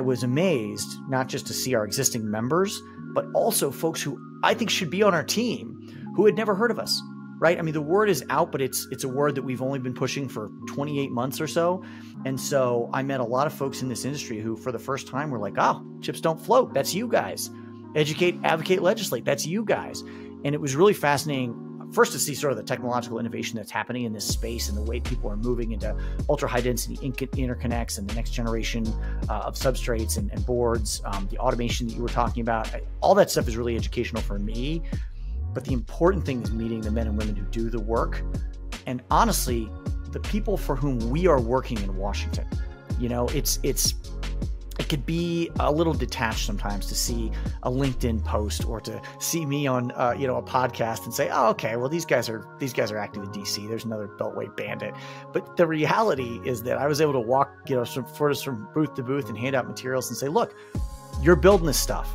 I was amazed not just to see our existing members, but also folks who I think should be on our team who had never heard of us. Right? I mean, the word is out, but it's it's a word that we've only been pushing for 28 months or so. And so I met a lot of folks in this industry who, for the first time, were like, "Oh, chips don't float. That's you guys. Educate, advocate, legislate. That's you guys." And it was really fascinating first to see sort of the technological innovation that's happening in this space and the way people are moving into ultra high density interconnects and the next generation uh, of substrates and, and boards, um, the automation that you were talking about, all that stuff is really educational for me. But the important thing is meeting the men and women who do the work. And honestly, the people for whom we are working in Washington. You know, it's it's it could be a little detached sometimes to see a LinkedIn post or to see me on uh, you know a podcast and say, oh okay, well these guys are these guys are active in DC. There's another Beltway bandit. But the reality is that I was able to walk you know from, from booth to booth and hand out materials and say, look, you're building this stuff.